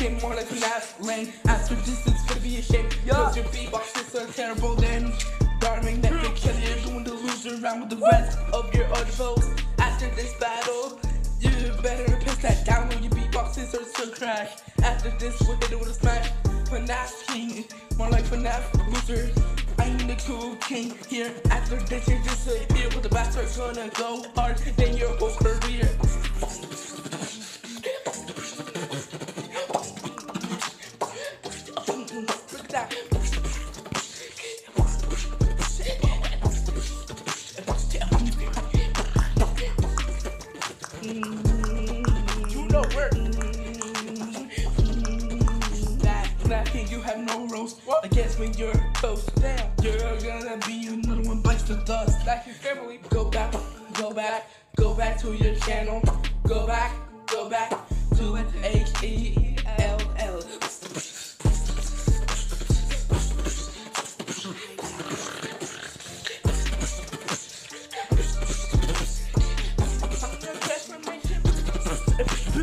then after this it's gonna be a shame. Cause your beatbox is so terrible then. Darling, that could kill you. You're going to lose around with the rest of your other foes. After this battle, you better piss that down when your beatbox is starts to crash. After this, hit it with a smash. FNAF king, more like FNAF loser. I'm the cool king here. After this, you're just a here with the bastard's gonna go hard. Then You know where. That, that you have no roast against when you're toast. Damn, you're gonna be another one bites the dust. Like your family, go back, go back, go back to your channel. Go back, go back to H E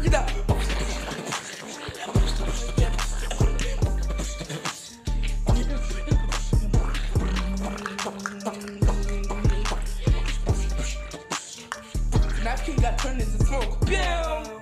that. FNAF King got turned into smoke. Bam!